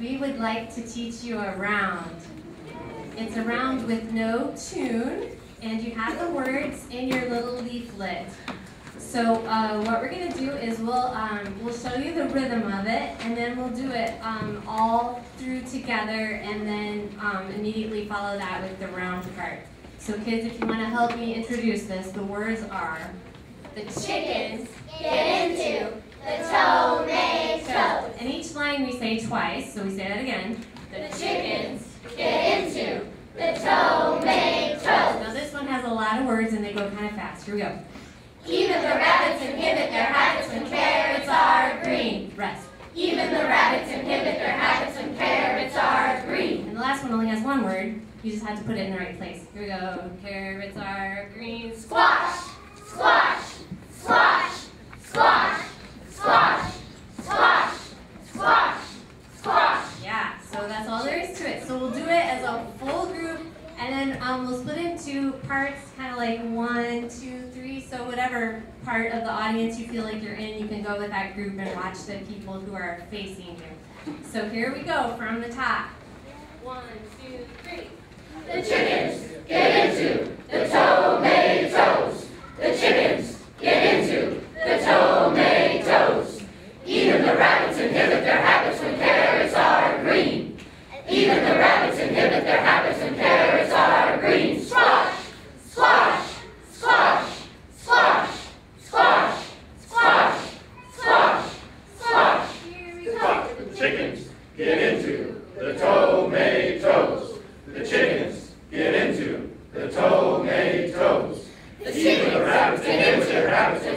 we would like to teach you a round. It's a round with no tune, and you have the words in your little leaflet. So uh, what we're gonna do is we'll um, we'll show you the rhythm of it, and then we'll do it um, all through together, and then um, immediately follow that with the round part. So kids, if you want to help me introduce this, the words are the chickens get into the tomato. And each line we say twice, so we say that again. The chickens get into the tomatoes. Now this one has a lot of words and they go kind of fast. Here we go. Even the rabbits inhibit their habits when carrots are green. Rest. Even the rabbits inhibit their habits when carrots are green. And the last one only has one word. You just have to put it in the right place. Here we go. Carrots are green. Squash, squash, squash, squash, squash, squash, squash. Yeah, so that's all there is to it. So we'll do it as a full group and then um, we'll split into parts, kind of like one, two, three. So whatever part of the audience you feel like you're in, you can go with that group and watch the people who are facing you. So here we go from the top. One, two, three. The chickens get into the tomatoes. The chickens get into the tomatoes. Even the rabbits inhibit their habits when carrots are green. Even the rabbits inhibit their habits when carrots are green. Squash, squash, squash, squash, squash, squash, squash, squash. Here we The go. fuck, the chickens get into the tomatoes. The chickens get into the tomatoes. The chickens rabbits get into the carrots are